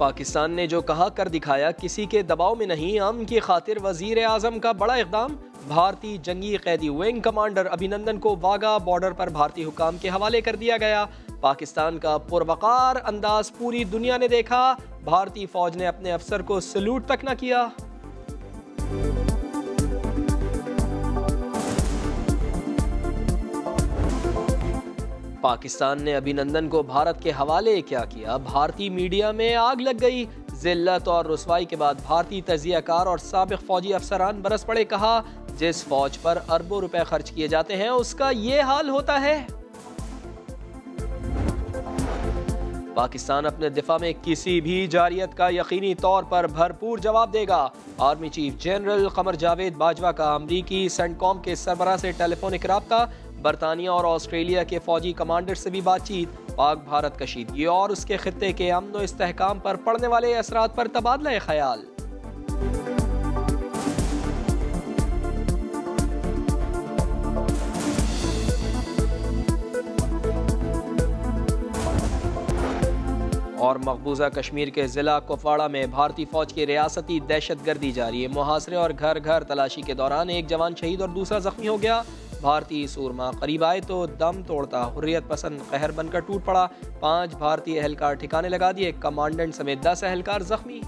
पाकिस्तान ने जो कहा, कर दिखाया, किसी के दबाव में नहीं। आम की खातिर वज़ीर आज़म का बड़ा इकदाम। भारतीय जंगी कैदी विंग कमांडर अभिनंदन को वागा बॉर्डर पर भारतीय हुकाम के हवाले कर दिया गया। पाकिस्तान का पुरवकार अंदाज पूरी दुनिया ने देखा। भारतीय फौज ने अपने अफसर को सल्यूट तक न किया। पाकिस्तान ने अभिनंदन को भारत के हवाले क्या किया? भारतीय मीडिया में आग लग गई। जिल्लत और रसवाई के बाद भारतीय तजियाकार और सबक फौजी अफसरान बरस पड़े। कहा, जिस फौज पर अरबों रुपए खर्च किए जाते हैं, उसका ये हाल होता है। पाकिस्तान अपने दिफा में किसी भी जारियत का यकीनी तौर पर भरपूर जवाब देगा। Army chief general Qamar Javed Bajwa का अमरीकी सेंटकॉम के सरबरा से टेलीफोनिक रबता, बरतानिया और ऑस्ट्रेलिया के फौजी कमांडर से भी बातचीत, पाक भारत कशीदगी और उसके खत्े के अमन व इसकाम पर पड़ने वाले असरा पर तबादला ख्याल और मकबूजा कश्मीर के ज़िला कुपवाड़ा में भारतीय फ़ौज की रियासती दहशत गर्दी जारी। है मुहासरे और घर घर तलाशी के दौरान एक जवान शहीद और दूसरा जख्मी हो गया। भारतीय सूरमा करीब आए तो दम तोड़ता हुर्रियत पसंद कहर बनकर टूट पड़ा। पाँच भारतीय एहलकार ठिकाने लगा दिए। कमांडेंट समेत दस एहलकार जख्मी।